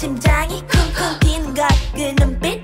심장이 쿵쿵 뛴것 그 눈빛